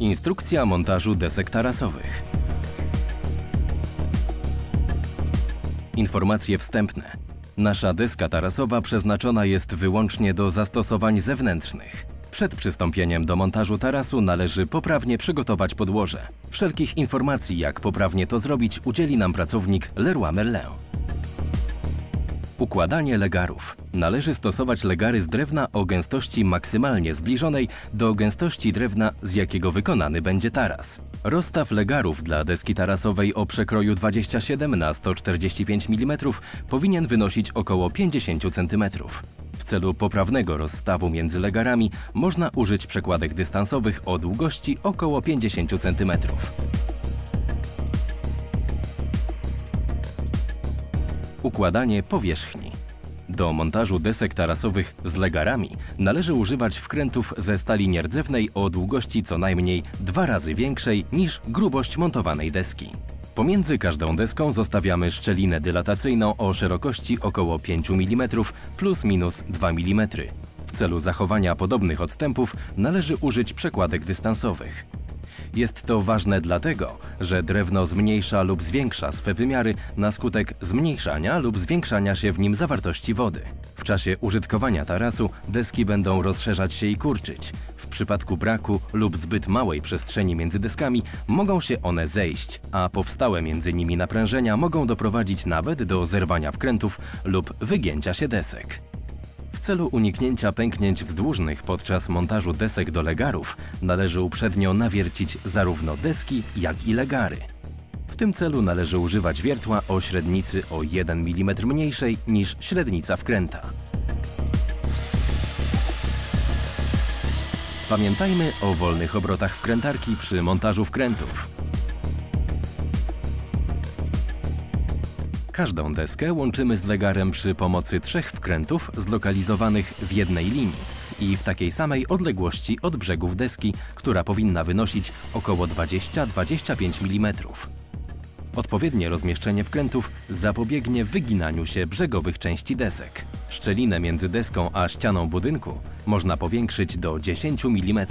Instrukcja montażu desek tarasowych. Informacje wstępne. Nasza deska tarasowa przeznaczona jest wyłącznie do zastosowań zewnętrznych. Przed przystąpieniem do montażu tarasu należy poprawnie przygotować podłoże. Wszelkich informacji, jak poprawnie to zrobić, udzieli nam pracownik Leroy Merlin. Układanie legarów. Należy stosować legary z drewna o gęstości maksymalnie zbliżonej do gęstości drewna, z jakiego wykonany będzie taras. Rozstaw legarów dla deski tarasowej o przekroju 27 na 145 mm powinien wynosić około 50 cm. W celu poprawnego rozstawu między legarami można użyć przekładek dystansowych o długości około 50 cm. Układanie powierzchni. Do montażu desek tarasowych z legarami należy używać wkrętów ze stali nierdzewnej o długości co najmniej dwa razy większej niż grubość montowanej deski. Pomiędzy każdą deską zostawiamy szczelinę dylatacyjną o szerokości około 5 mm plus minus 2 mm. W celu zachowania podobnych odstępów należy użyć przekładek dystansowych. Jest to ważne dlatego, że drewno zmniejsza lub zwiększa swe wymiary na skutek zmniejszania lub zwiększania się w nim zawartości wody. W czasie użytkowania tarasu deski będą rozszerzać się i kurczyć. W przypadku braku lub zbyt małej przestrzeni między deskami mogą się one zejść, a powstałe między nimi naprężenia mogą doprowadzić nawet do zerwania wkrętów lub wygięcia się desek. W celu uniknięcia pęknięć wzdłużnych podczas montażu desek do legarów należy uprzednio nawiercić zarówno deski, jak i legary. W tym celu należy używać wiertła o średnicy o 1 mm mniejszej niż średnica wkręta. Pamiętajmy o wolnych obrotach wkrętarki przy montażu wkrętów. Każdą deskę łączymy z legarem przy pomocy trzech wkrętów zlokalizowanych w jednej linii i w takiej samej odległości od brzegów deski, która powinna wynosić około 20-25 mm. Odpowiednie rozmieszczenie wkrętów zapobiegnie wyginaniu się brzegowych części desek. Szczelinę między deską a ścianą budynku można powiększyć do 10 mm.